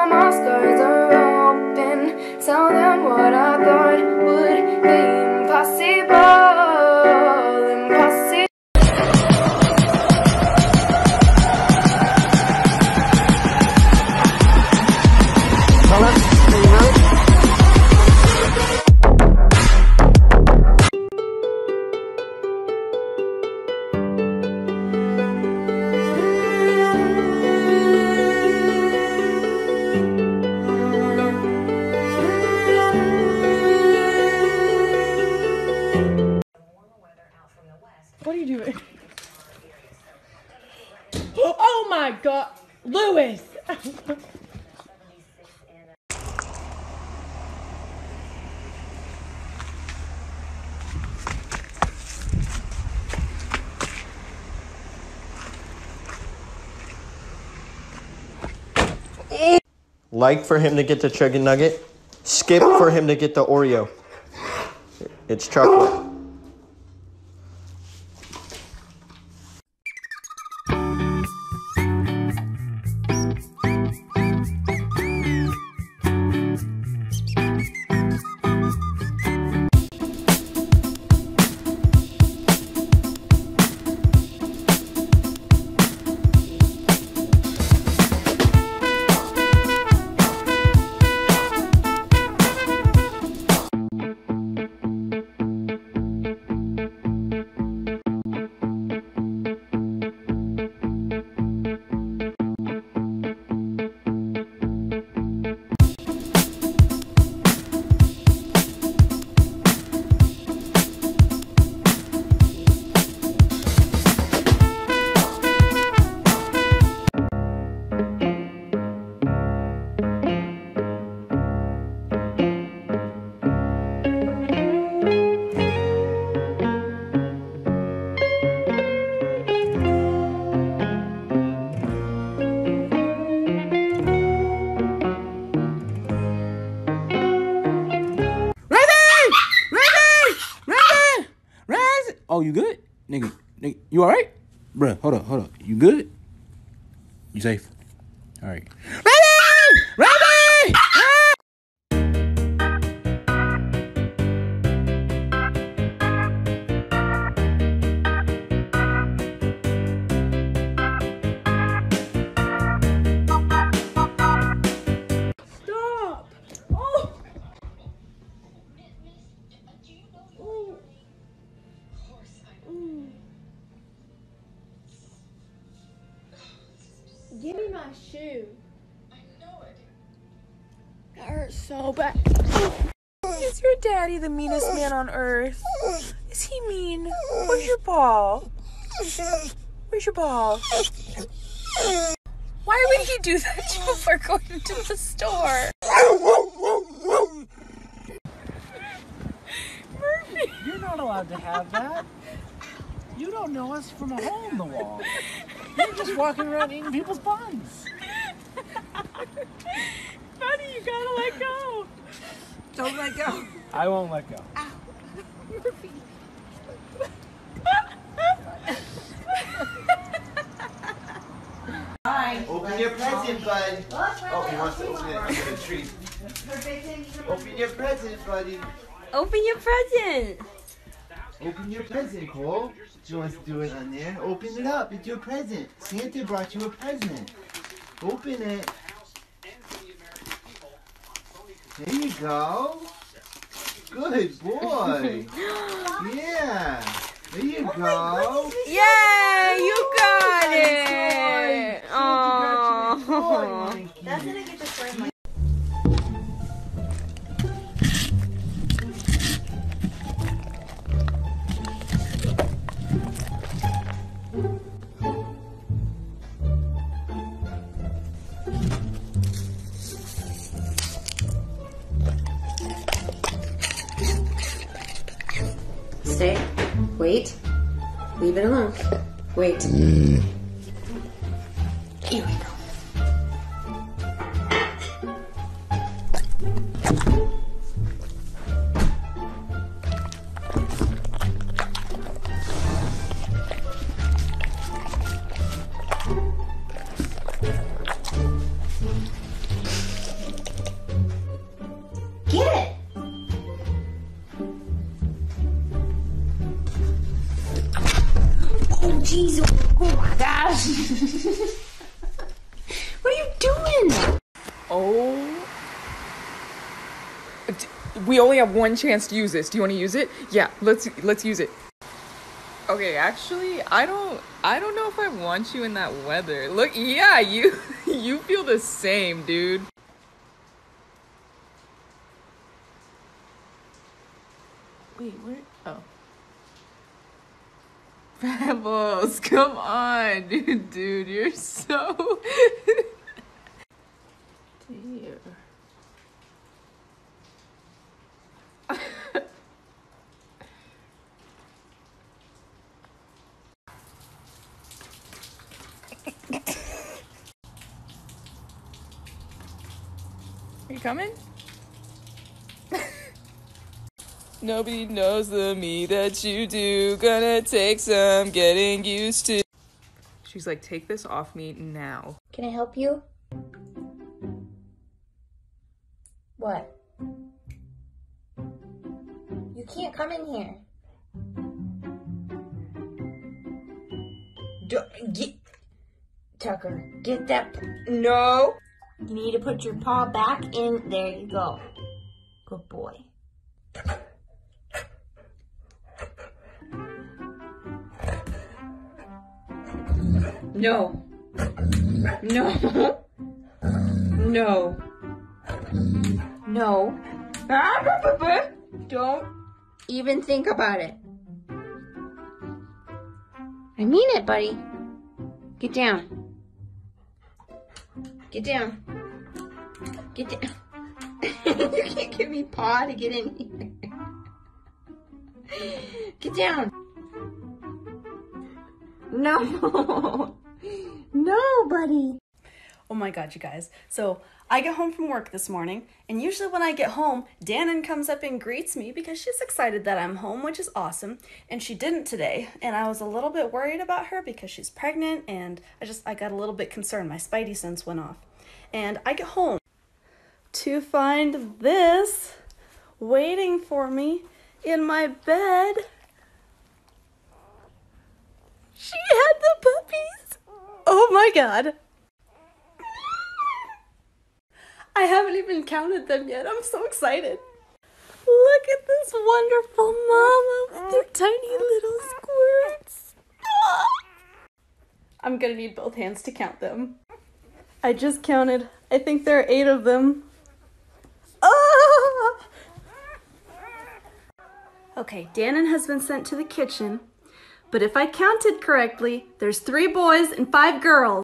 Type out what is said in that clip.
all my scars. Like for him to get the chicken nugget. Skip for him to get the Oreo. It's chocolate. You alright? Bruh, hold up, hold up. You good? You safe? Alright. Reggie! Give me my shoe. That hurts so bad. Is your daddy the meanest man on earth? Is he mean? Where's your ball? Where's your ball? Why would he do that to you before going to the store? Murphy! You're not allowed to have that. You don't know us from a hole in the wall. You're just walking around eating people's buns. Buddy, you gotta let go. Don't let go. I won't let go. Open your present, bud. Oh, he wants to open it under the tree. Open your present, buddy. Open your present. Open your present, Cole. She wants to do it on there. Open it up. It's your present. Santa brought you a present. Open it. There you go. Good boy. Yeah. There you go. Yay, you got it. Oh. Wait. Here we go. what are you doing? Oh. We only have one chance to use this. Do you want to use it? Yeah, let's let's use it. Okay, actually, I don't I don't know if I want you in that weather. Look, yeah, you you feel the same, dude. Wait, where? Pebbles, come on, dude, dude, you're so. Dear. Are you coming? Nobody knows the me that you do. Gonna take some getting used to. She's like, take this off me now. Can I help you? What? You can't come in here. Do- get Tucker, get that. No. You need to put your paw back in. There you go. No. No. No. No. Don't even think about it. I mean it, buddy. Get down. Get down. Get down. you can't give me paw to get in here. Get down. No. No, buddy. Oh my god, you guys. So I get home from work this morning, and usually when I get home, Dannon comes up and greets me because she's excited that I'm home, which is awesome. And she didn't today, and I was a little bit worried about her because she's pregnant, and I just I got a little bit concerned. My spidey sense went off. And I get home to find this waiting for me in my bed. She had the puppies. Oh my god. I haven't even counted them yet. I'm so excited. Look at this wonderful mama with their tiny little squirts. Ah. I'm gonna need both hands to count them. I just counted. I think there are eight of them. Ah! Okay, Dannon has been sent to the kitchen. But if I counted correctly, there's three boys and five girls.